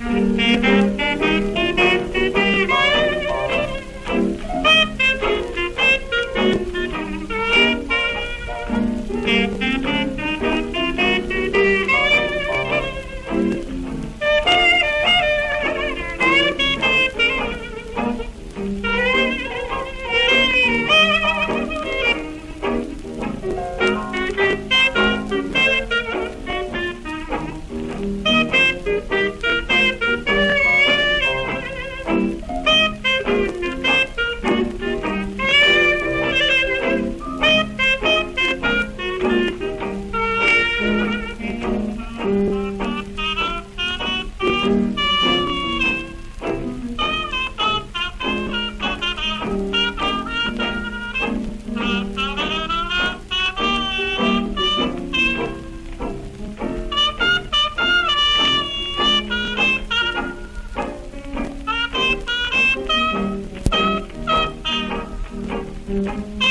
Música Mm-hmm.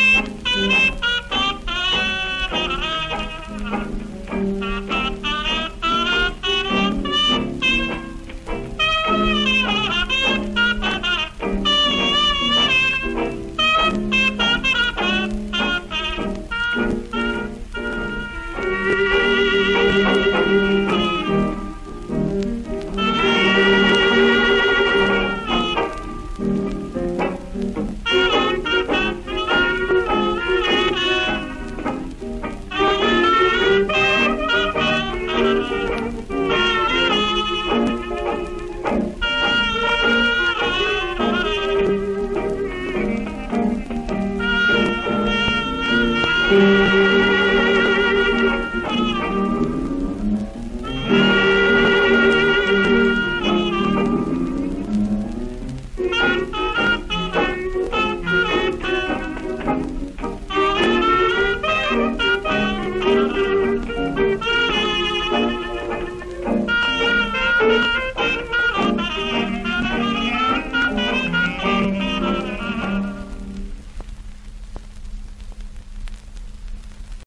you.